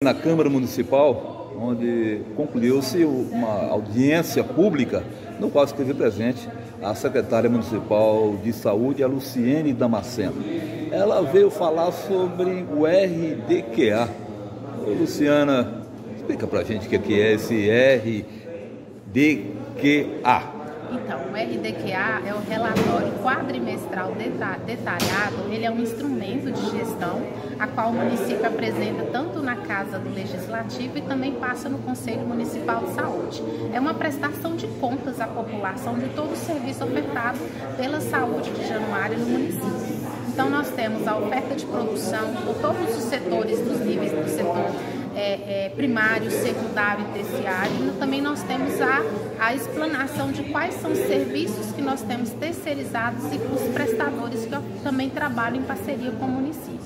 na Câmara Municipal, onde concluiu-se uma audiência pública, no qual esteve presente a secretária municipal de saúde, a Luciene Damasceno. Ela veio falar sobre o RDQA. Ô, Luciana, explica pra gente o que é esse RDQA. Então, o RDQA é o relatório quadrimestral detalhado, ele é um instrumento de gestão a qual o município apresenta tanto na Casa do Legislativo e também passa no Conselho Municipal de Saúde. É uma prestação de contas à população de todo o serviço ofertado pela saúde de Januário no município. Então, nós temos a oferta de produção por todos os setores dos níveis do setor é, é, primário, secundário e terciário. E também nós temos a, a explanação de quais são os serviços que nós temos terceirizados e os prestadores que também trabalham em parceria com o município.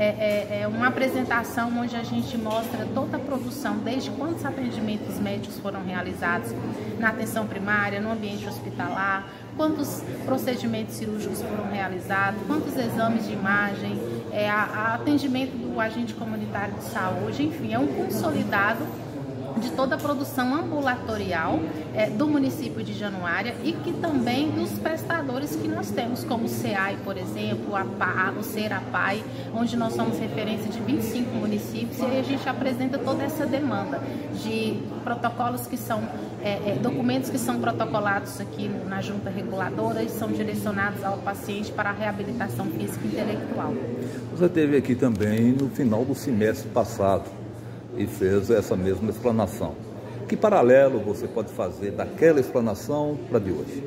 É, é, é, uma apresentação onde a gente mostra toda a produção, desde quantos atendimentos médicos foram realizados na atenção primária, no ambiente hospitalar, quantos procedimentos cirúrgicos foram realizados, quantos exames de imagem, é, a, a atendimento do agente comunitário de saúde, enfim, é um consolidado de toda a produção ambulatorial é, do município de Januária e que também dos prestadores que nós temos, como o CEAI, por exemplo, a, PA, o Serapai, onde nós somos referência de 25 municípios e aí a gente apresenta toda essa demanda de protocolos que são, é, é, documentos que são protocolados aqui na junta reguladora e são direcionados ao paciente para a reabilitação física e intelectual. Você teve aqui também no final do semestre passado e fez essa mesma explanação. Que paralelo você pode fazer daquela explanação para de hoje?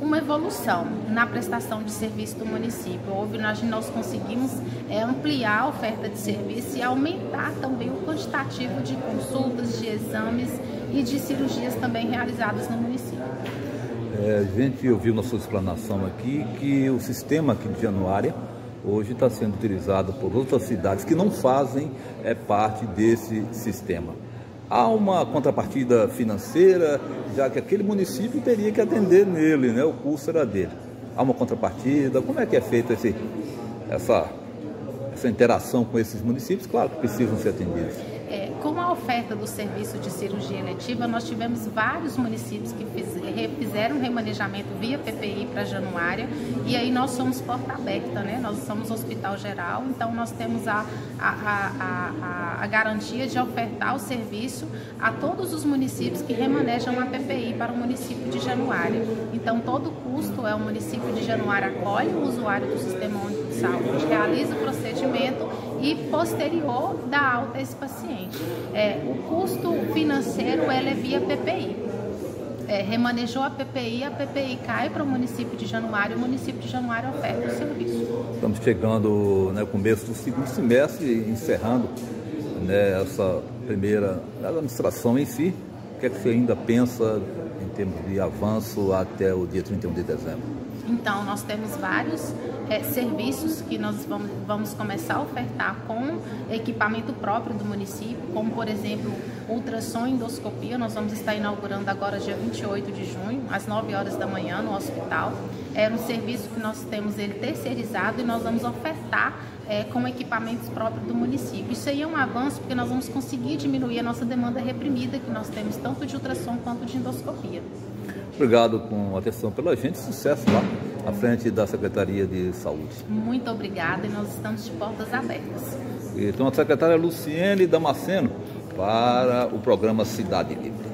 Uma evolução na prestação de serviço do município. Houve, nós, nós conseguimos é, ampliar a oferta de serviço e aumentar também o quantitativo de consultas, de exames e de cirurgias também realizadas no município. É, a gente ouviu na sua explanação aqui que o sistema aqui de Januária hoje está sendo utilizado por outras cidades que não fazem é, parte desse sistema. Há uma contrapartida financeira, já que aquele município teria que atender nele, né? o custo era dele. Há uma contrapartida, como é que é feita essa, essa interação com esses municípios? Claro que precisam ser atendidos. Com a oferta do serviço de cirurgia eletiva, nós tivemos vários municípios que fiz, fizeram remanejamento via PPI para Januária e aí nós somos porta aberta, né? Nós somos hospital geral, então nós temos a, a, a, a, garantia de ofertar o serviço a todos os municípios que remanejam a PPI para o município de Januária. Então todo custo é o município de Januária acolhe o usuário do Sistema Único de Saúde, realiza o procedimento e posterior da alta esse paciente. É, o custo financeiro é via PPI. É, remanejou a PPI, a PPI cai para o município de Januário, o município de Januário oferta o serviço. Estamos chegando no né, começo do segundo semestre, encerrando né, essa primeira administração em si. O que é que você ainda pensa em termos de avanço até o dia 31 de dezembro? Então, nós temos vários é, serviços que nós vamos, vamos começar a ofertar com equipamento próprio do município, como, por exemplo, ultrassom e endoscopia. Nós vamos estar inaugurando agora, dia 28 de junho, às 9 horas da manhã, no hospital. É um serviço que nós temos ele terceirizado e nós vamos ofertar é, com equipamentos próprios do município. Isso aí é um avanço porque nós vamos conseguir diminuir a nossa demanda reprimida que nós temos tanto de ultrassom quanto de endoscopia. Obrigado com atenção pela gente, sucesso lá à frente da Secretaria de Saúde. Muito obrigada e nós estamos de portas abertas. Então a secretária Luciene Damasceno para o programa Cidade Livre.